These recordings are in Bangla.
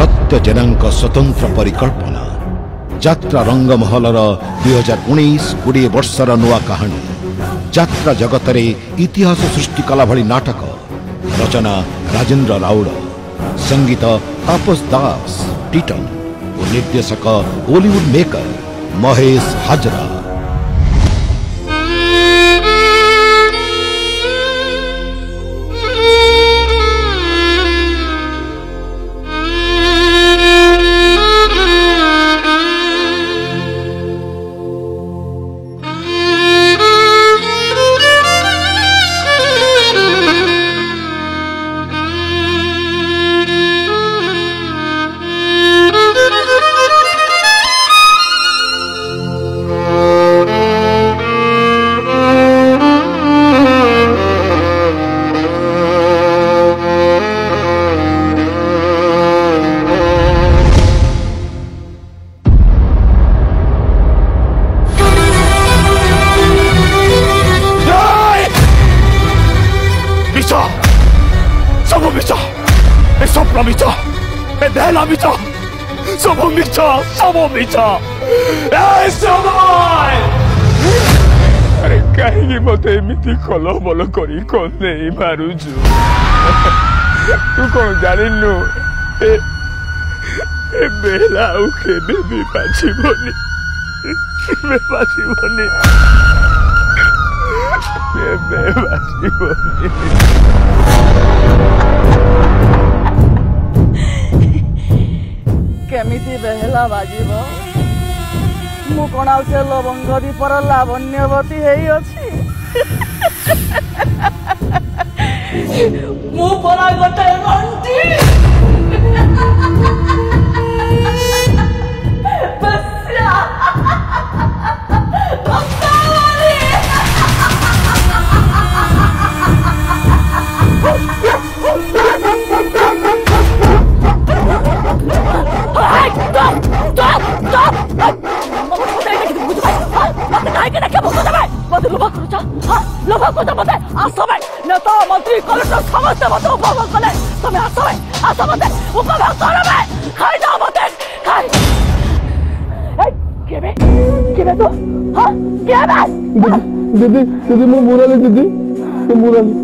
যাত্রা জনক স্বতন্ত্র পরিকল্পনা যাত্রা রঙ্গমহলৰ 2019 20 বছৰৰ নৱ কাহিনী যাত্রা জগতৰ ইতিহাস সৃষ্টি কলাভৰি নাটক ৰচনা ৰাজেন্দ্ৰ ৰাউড় সংগীত আপস দাস ডিটং অনিত্দেশক Bollywood maker Mahesh Hazra Ramita! Ende Ramita! Someone Mita! Someone Mita! Hey, someone! 会議もて見てこのものこりこんねいまるじゅう。うこんじゃりんの。え、えべらうけべべばちぼに。べばちぼに。べべばちぼに。କେମିତି ବେହେଲା ବାଜିବ ମୁଁ କ'ଣ ଆଉ ସେ ଲବଙ୍ଗ ଦୀପର ଲାବଣ୍ୟବତୀ ହେଇଅଛି ମୁଁ ପରା ଗୋଟେ ଲୋଭକୁ ତ ମୋତେ ଆସବେ ନେତା ମନ୍ତ୍ରୀ କଲେକ୍ଟର ସମସ୍ତେ ମୋତେ ଉପଭୋଗ କଲେ ତମେ ଆସବେ ଆସ ମୋତେ ଉପଭୋଗ କରବେ ଖାଇଯାଅ ମୋତେ ଖାଇ କେବେ କେବେ ତୁ ହଁ କେବେ ଦିଦି ଦିଦି ମୁଁ ମୁରାଲି ଦିଦି ମୁଁ ମୁରାଲି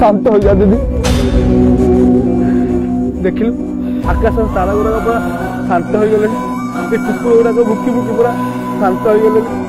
ଶାନ୍ତ ହୋଇଯା ଦିଦି ଦେଖିଲୁ ଆକାଶ ତାରା ଗୁଡ଼ାକ ପୁରା ଶାନ୍ତ ହୋଇଗଲେଣି ଏ କୁକୁର ଗୁଡ଼ାକ ଭୁକି ଭୁକି ପୁରା ଶାନ୍ତ ହୋଇଗଲେଣି